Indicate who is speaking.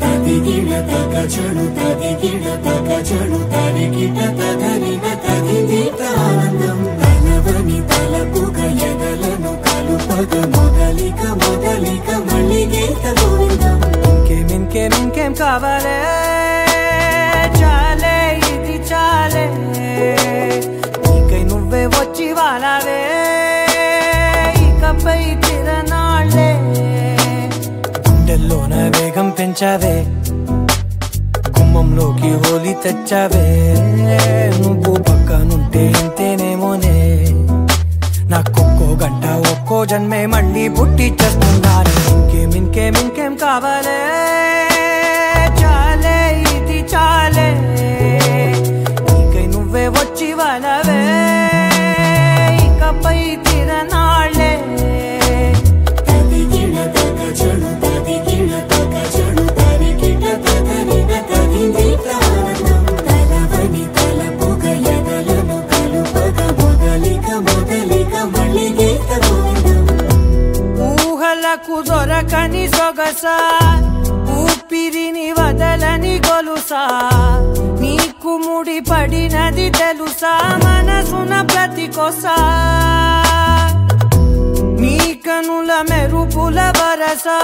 Speaker 1: తదిగిడ తగ చెడు తదిగిడ తగ చెడు తరిగిట తగరిన తదిగిట ఆనందం తలవని తలపుగ ఎదలను కలుపగ మొదలిక మొదలిక మళ్ళీ గీత గోవిందం
Speaker 2: ఇంకేం ఇంకేం ఇంకేం కావాలే? పెంచావే గుమ్మంలోకి హోలీ తెచ్చావే? నువ్వు పక్కనుంటే ఇంతేనేమోనే? నాకొక్కో గంట ఒక్కో జన్మే మళ్ళీ పుట్టి చేస్తున్నాను ఇంకేం ఇంకేం ఇంకేం కావాలే? దొరకని సొగస ఊపిరిని వదలని గొలుసా. నీకు ముడి పడినది తెలుసా మనసున ప్రతి కొసా. నీ కనుల మెరుపుల వరసా.